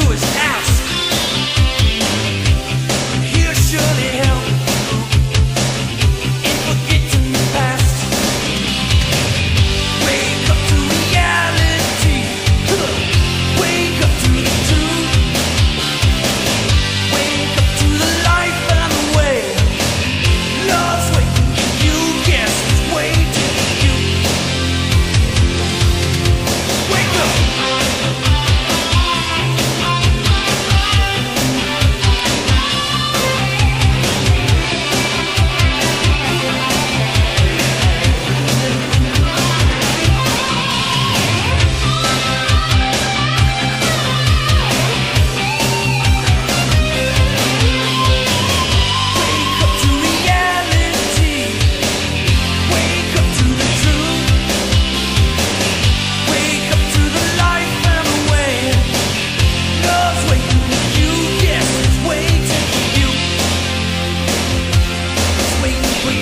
do it.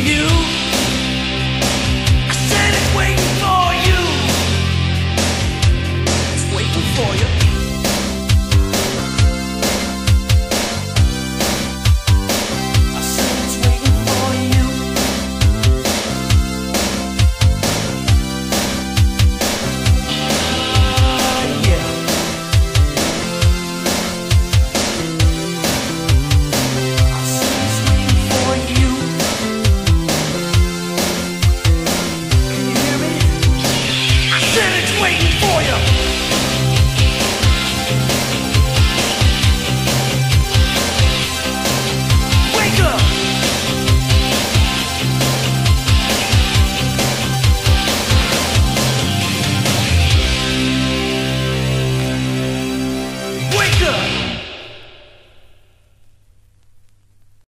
You for you.